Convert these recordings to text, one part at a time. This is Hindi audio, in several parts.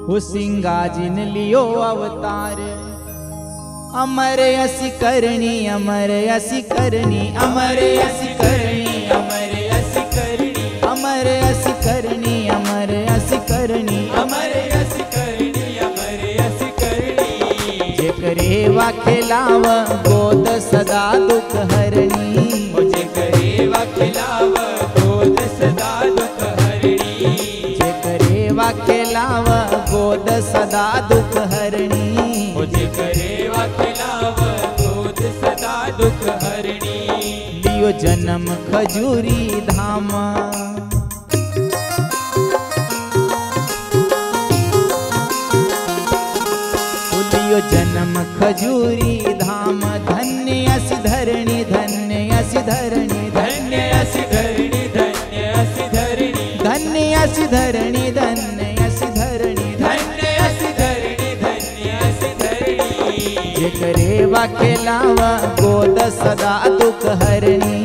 हो सिंगा जिन लियो अवतार। अमर असि करणी, अमर असि करणी, अमर असि करणी, अमर असि करणी, अमर असि करणी, अमर असि करणी, अमर अस करणी, अमर अस करणी। जे करे वाखे लाव गोद सदा दुख हरणी। गोद सदा दुख हरणी। मुझे करे वखलाव गोद सदा दुख हरणी। लियो जन्म खजूरी धाम। लियो जन्म खजूरी धाम। धन्य अस धरणी धन्य अस धरणी। धन्य अस धरणी धन्य अस धरणी। धन्य अस धरणी। करे वा लाव गोद सदा दुख हरणी।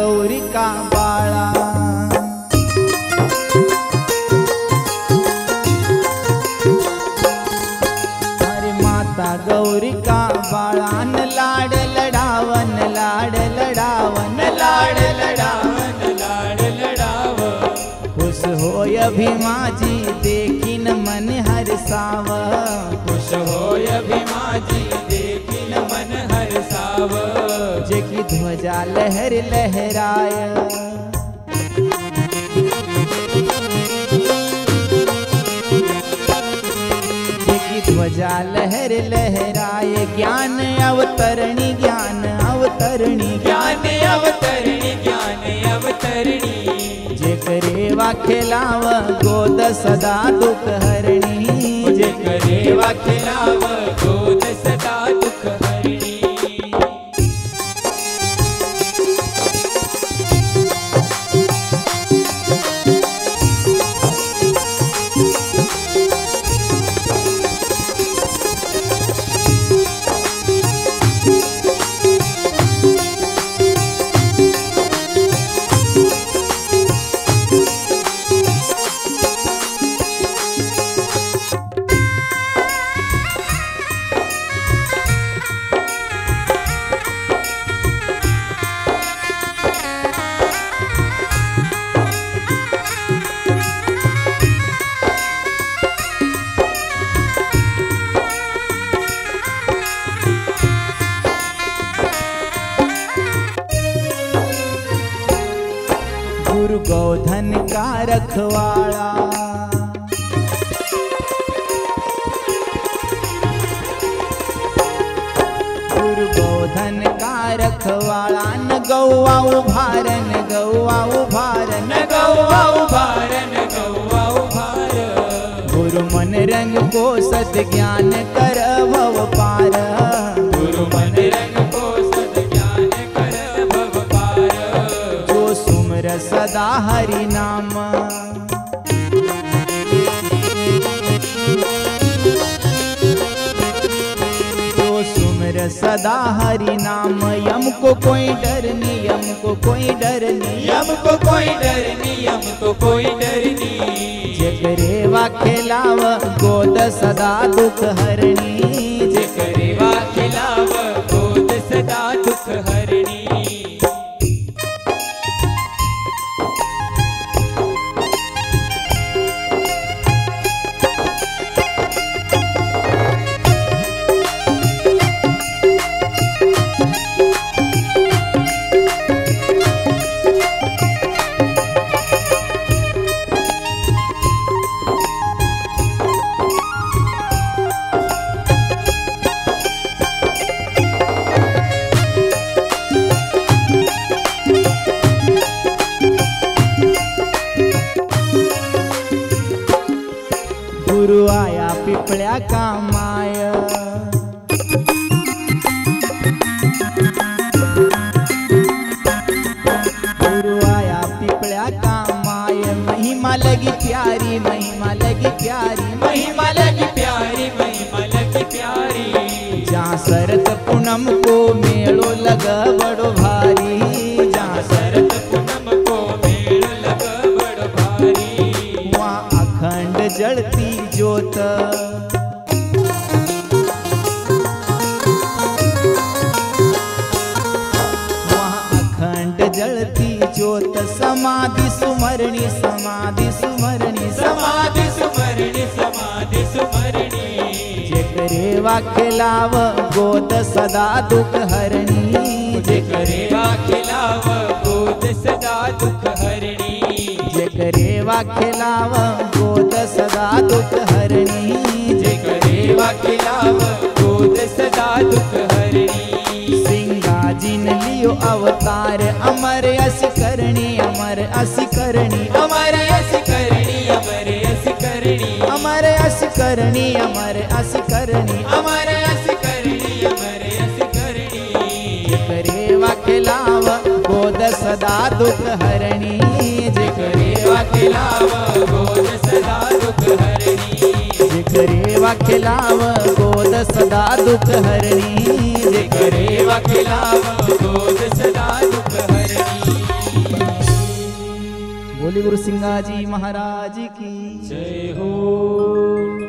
गौरिका बाला अरे माता गौरी का बाला न लाड लडावन लाड लडावन लाड लडावन, लाड लडाव खुश हो यि माँ जी देखिन मन हर हरसाव लहर लहराय। ध्वजा लहर लहराय ज्ञान अवतरणी ज्ञान अवतरणी। ज्ञान अवतरणी ज्ञान अवतरणी। जे करे वाखे लाव गोद सदा दुख हरणी। जे करे वाखलाव गोधन का रखवाड़ा। गुरु गोधन का रखवाड़ा न गौवा उभारन गौवा उभारन। न गौवा उभार न गौवा उभार गुरु मन रंग को सत ज्ञान कर भव पार सदा हरि नाम। जो सुमर सदा हरि नाम यम को कोई डर नहीं यम को कोई डर नहीं। यम को कोई डर नहीं यम को कोई डर नहीं। जे करे वाखे लाव गोद सदा दुख हरणी पिपळ्या कामाय। गुरुवाया पिपळ्या कामाय। महिमा लगी प्यारी महिमा लगी प्यारी। महिमा लगी प्यारी महिमा लगी प्यारी। जहाँ सरत पूनम को ज्योत समाधि सुमरणी समाधि सुमरणी समाधि सुमरणी समाधि सुमरणी। जे करे वाक्यलाव गोद सदा दुख हरणी। जे करे खिलाव गोद सदा दुख हरणी। जे करे वाक्यलाव गोद सदा दुख हरणी। जे करे खिलाव गोद सदा दुख हरणी। लियो अवतार, अमर अस करणी, अमर अस करणी, अमर अस करणी, अमर अस करणी, अमर अस करणी, अमर अस करणी, अमर अस करणी, अमर अस करणी। जे करे वाक्यलाव गोद सदा दुख हरणी। जे करे खिलाव गोद सदा दुख हरणी। जे खिलाव गोद सदा दुख हरणी। जे करे करे खिलाव गोद सदा दुख हरणी। बोली गुरु सिंगाजी महाराज की। जय हो।